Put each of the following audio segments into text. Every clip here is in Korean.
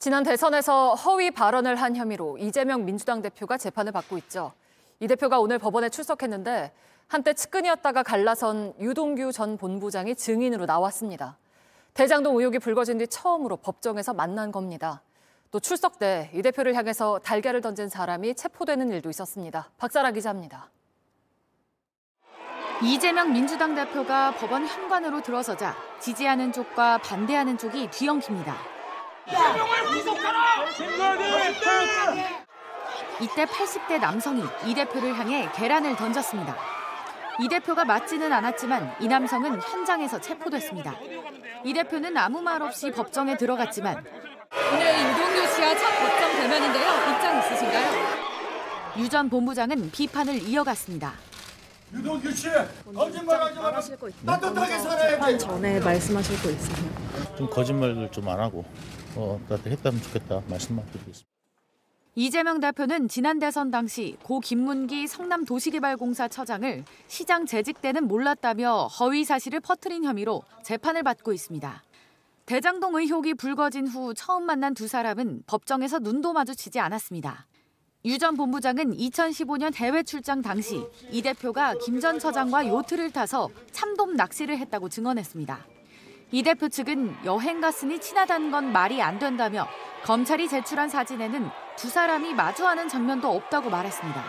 지난 대선에서 허위 발언을 한 혐의로 이재명 민주당 대표가 재판을 받고 있죠. 이 대표가 오늘 법원에 출석했는데 한때 측근이었다가 갈라선 유동규 전 본부장이 증인으로 나왔습니다. 대장동 의혹이 불거진 뒤 처음으로 법정에서 만난 겁니다. 또 출석 때 이 대표를 향해서 달걀을 던진 사람이 체포되는 일도 있었습니다. 박사라 기자입니다. 이재명 민주당 대표가 법원 현관으로 들어서자 지지하는 쪽과 반대하는 쪽이 뒤엉킵니다. 이때 80대 남성이 이 대표를 향해 계란을 던졌습니다. 이 대표가 맞지는 않았지만 이 남성은 현장에서 체포됐습니다. 이 대표는 아무 말 없이 법정에 들어갔지만 오늘 유동규 씨와 첫 법정 대면인데요. 입장 있으신가요? 유 전 본부장은 비판을 이어갔습니다. 유동규 씨 거짓말하지 마라. 따뜻하게 살아야지. 전에 말씀하실 거 있으세요? 좀 거짓말을 좀 안 하고 어, 나한테 했다면 좋겠다 말씀만 드리겠습니다. 이재명 대표는 지난 대선 당시 고 김문기 성남도시개발공사 처장을 시장 재직 때는 몰랐다며 허위 사실을 퍼뜨린 혐의로 재판을 받고 있습니다. 대장동 의혹이 불거진 후 처음 만난 두 사람은 법정에서 눈도 마주치지 않았습니다. 유 전 본부장은 2015년 해외 출장 당시 이 대표가 김 전 처장과 요트를 타서 참돔 낚시를 했다고 증언했습니다. 이 대표 측은 여행 갔으니 친하다는 건 말이 안 된다며 검찰이 제출한 사진에는 두 사람이 마주하는 장면도 없다고 말했습니다.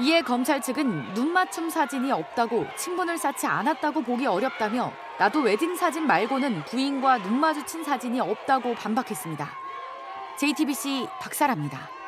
이에 검찰 측은 눈 맞춤 사진이 없다고 친분을 쌓지 않았다고 보기 어렵다며 나도 웨딩 사진 말고는 부인과 눈 마주친 사진이 없다고 반박했습니다. JTBC 박사라입니다.